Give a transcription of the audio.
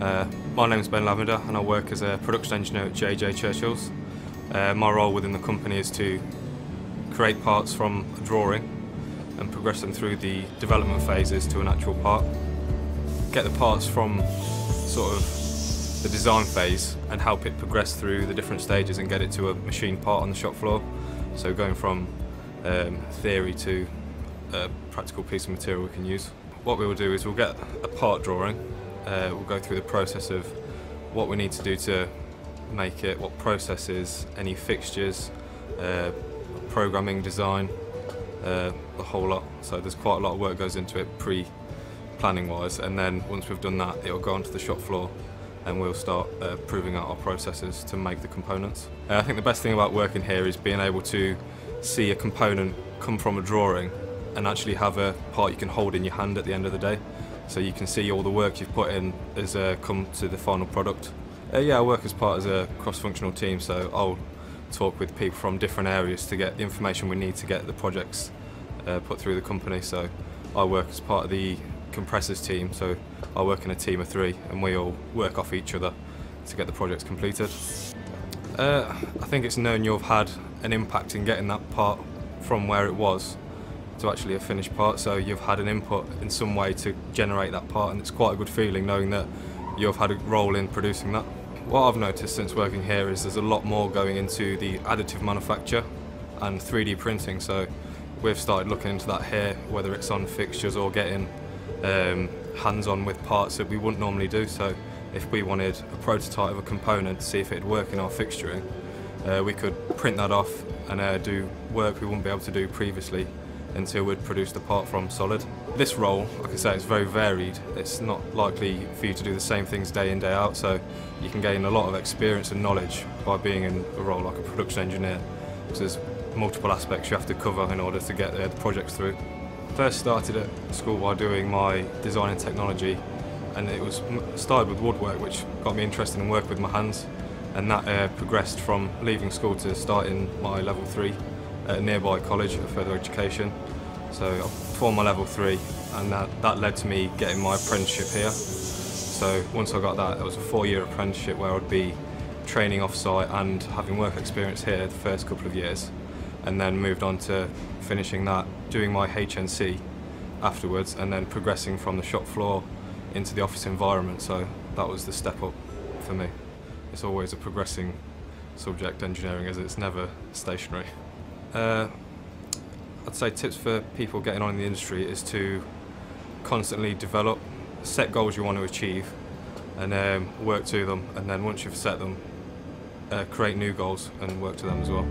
Uh, my name is Ben Lavender and I work as a production engineer at JJ Churchills. Uh, my role within the company is to create parts from a drawing and progress them through the development phases to an actual part. Get the parts from sort of the design phase and help it progress through the different stages and get it to a machine part on the shop floor. So going from um, theory to a practical piece of material we can use. What we will do is we'll get a part drawing, uh, we'll go through the process of what we need to do to make it, what processes, any fixtures, uh, programming, design, uh, the whole lot. So there's quite a lot of work goes into it pre-planning wise and then once we've done that it'll go onto the shop floor and we'll start uh, proving out our processes to make the components. Uh, I think the best thing about working here is being able to see a component come from a drawing and actually have a part you can hold in your hand at the end of the day. So you can see all the work you've put in has uh, come to the final product. Uh, yeah, I work as part of a cross-functional team, so I'll talk with people from different areas to get the information we need to get the projects uh, put through the company. So I work as part of the compressors team, so I work in a team of three and we all work off each other to get the projects completed. Uh, I think it's known you've had an impact in getting that part from where it was to actually a finished part, so you've had an input in some way to generate that part and it's quite a good feeling knowing that you've had a role in producing that. What I've noticed since working here is there's a lot more going into the additive manufacture and 3D printing, so we've started looking into that here, whether it's on fixtures or getting um, hands-on with parts that we wouldn't normally do. So if we wanted a prototype of a component to see if it'd work in our fixturing, uh, we could print that off and uh, do work we wouldn't be able to do previously until we'd produced the part from solid. This role, like I say, is very varied. It's not likely for you to do the same things day in, day out, so you can gain a lot of experience and knowledge by being in a role like a production engineer. Because there's multiple aspects you have to cover in order to get the projects through. First started at school by doing my design and technology and it was started with woodwork which got me interested in work with my hands and that uh, progressed from leaving school to starting my level 3 at a nearby college for further education. So I performed my level 3 and that, that led to me getting my apprenticeship here. So once I got that, it was a four year apprenticeship where I'd be training off site and having work experience here the first couple of years and then moved on to finishing that, doing my HNC afterwards and then progressing from the shop floor into the office environment so that was the step up for me. It's always a progressing subject engineering as it's never stationary. Uh, I'd say tips for people getting on in the industry is to constantly develop, set goals you want to achieve and um, work to them and then once you've set them uh, create new goals and work to them as well.